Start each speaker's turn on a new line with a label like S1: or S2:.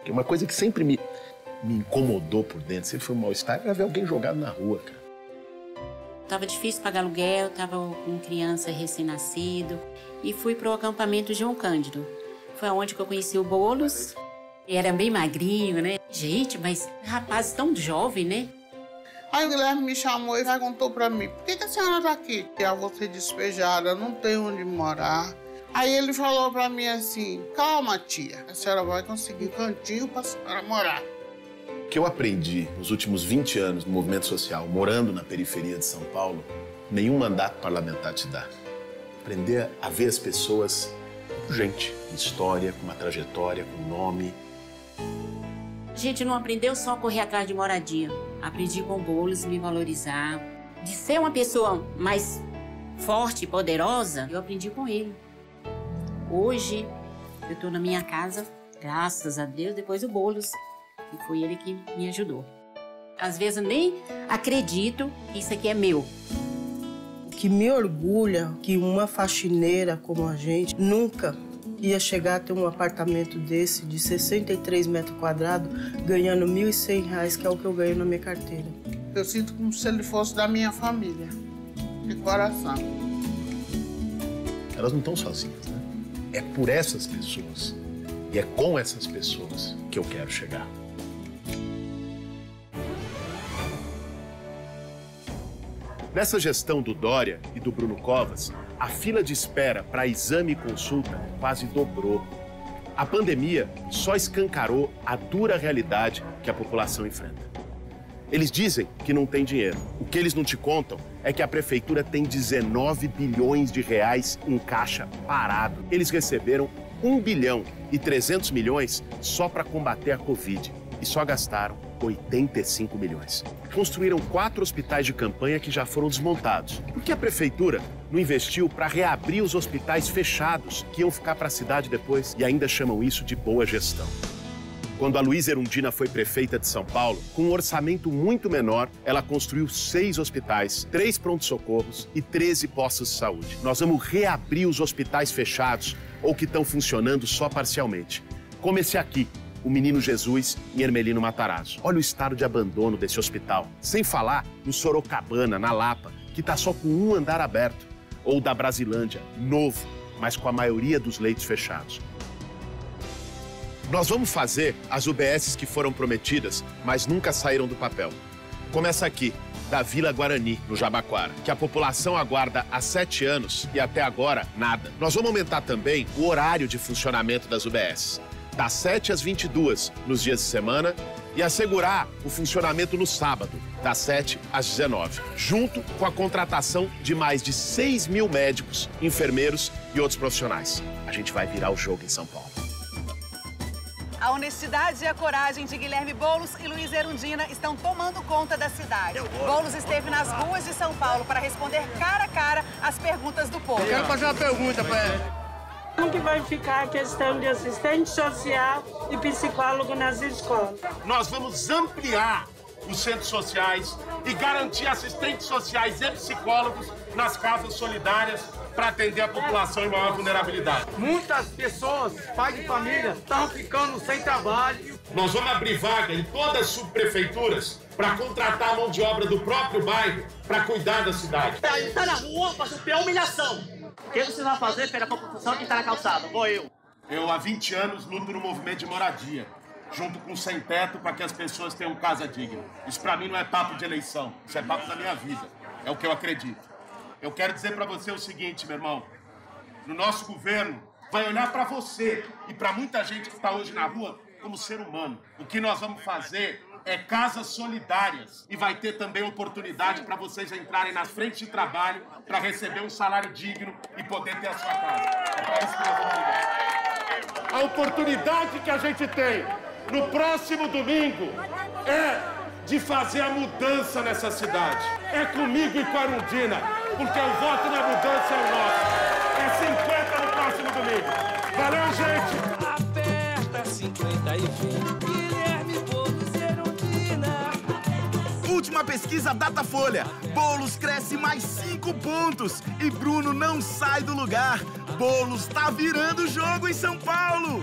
S1: Porque uma coisa que sempre me, me incomodou por dentro, sempre foi um mal-estar, era ver alguém jogado na rua, cara.
S2: Tava difícil pagar aluguel, tava com criança recém-nascido e fui pro acampamento João Cândido. Foi onde que eu conheci o Bolos. Ele era bem magrinho, né? Gente, mas rapaz tão jovem, né?
S3: Aí o Guilherme me chamou e perguntou pra mim, por que, que a senhora tá aqui? Eu vou ser despejada, não tenho onde morar. Aí ele falou pra mim assim, calma tia, a senhora vai conseguir um cantinho pra senhora morar.
S1: O que eu aprendi nos últimos 20 anos no movimento social, morando na periferia de São Paulo, nenhum mandato parlamentar te dá. Aprender a ver as pessoas como gente, com história, com uma trajetória, com nome.
S2: A gente não aprendeu só a correr atrás de moradia. Aprendi com bolos me valorizar. De ser uma pessoa mais forte e poderosa, eu aprendi com ele. Hoje, eu estou na minha casa, graças a Deus, depois do Boulos, que foi ele que me ajudou. Às vezes eu nem acredito que isso aqui é meu.
S4: O que me orgulha que uma faxineira como a gente nunca ia chegar a ter um apartamento desse de 63 metros quadrados ganhando R$ 1.100, que é o que eu ganho na minha carteira.
S3: Eu sinto como se ele fosse da minha família, de coração.
S1: Elas não estão sozinhas? É por essas pessoas e é com essas pessoas que eu quero chegar. Nessa gestão do Dória e do Bruno Covas, a fila de espera para exame e consulta quase dobrou. A pandemia só escancarou a dura realidade que a população enfrenta. Eles dizem que não tem dinheiro. O que eles não te contam é que a prefeitura tem 19 bilhões de reais em caixa parado. Eles receberam 1 bilhão e 300 milhões só para combater a Covid e só gastaram 85 milhões. Construíram quatro hospitais de campanha que já foram desmontados. Por que a prefeitura não investiu para reabrir os hospitais fechados que iam ficar para a cidade depois e ainda chamam isso de boa gestão? Quando a Luísa Erundina foi prefeita de São Paulo, com um orçamento muito menor, ela construiu seis hospitais, três prontos-socorros e 13 postos de saúde. Nós vamos reabrir os hospitais fechados ou que estão funcionando só parcialmente. Como esse aqui, o Menino Jesus em Hermelino Matarazzo. Olha o estado de abandono desse hospital. Sem falar no Sorocabana, na Lapa, que está só com um andar aberto. Ou da Brasilândia, novo, mas com a maioria dos leitos fechados. Nós vamos fazer as UBSs que foram prometidas, mas nunca saíram do papel. Começa aqui, da Vila Guarani, no Jabaquara, que a população aguarda há sete anos e até agora nada. Nós vamos aumentar também o horário de funcionamento das UBSs, das 7 às 22 nos dias de semana e assegurar o funcionamento no sábado, das 7 às 19, junto com a contratação de mais de 6 mil médicos, enfermeiros e outros profissionais. A gente vai virar o jogo em São Paulo.
S5: A honestidade e a coragem de Guilherme Boulos e Luiz Erundina estão tomando conta da cidade. Boulos esteve nas ruas de São Paulo para responder cara a cara as perguntas do povo.
S6: Eu quero fazer uma pergunta para ele.
S7: Como que vai ficar a questão de assistente social e psicólogo nas escolas?
S1: Nós vamos ampliar os centros sociais e garantir assistentes sociais e psicólogos nas casas solidárias para atender a população em maior vulnerabilidade.
S6: Muitas pessoas, pais de família, estão ficando sem trabalho.
S1: Nós vamos abrir vaga em todas as subprefeituras para contratar a mão de obra do próprio bairro para cuidar da cidade.
S8: Ele tá na rua para sofrer humilhação. O que você vai fazer pela população que está na calçada? Vou eu.
S1: Eu, há 20 anos, luto no movimento de moradia, junto com Sem Teto, para que as pessoas tenham casa digna. Isso para mim não é papo de eleição, isso é papo da minha vida. É o que eu acredito. Eu quero dizer para você o seguinte, meu irmão. No nosso governo, vai olhar para você e para muita gente que está hoje na rua como ser humano. O que nós vamos fazer é casas solidárias e vai ter também oportunidade para vocês entrarem nas frentes de trabalho para receber um salário digno e poder ter a sua casa. É para isso que nós vamos. A oportunidade que a gente tem no próximo domingo é de fazer a mudança nessa cidade. É comigo e com a Arundina, porque o voto na mudança é o nosso. É 50 no próximo domingo. Valeu, gente!
S9: Aperta 50 e vem. Guilherme Boulos Erundina.
S10: Última pesquisa Datafolha. Boulos cresce mais 5 pontos e Bruno não sai do lugar. Boulos tá virando o jogo em São Paulo.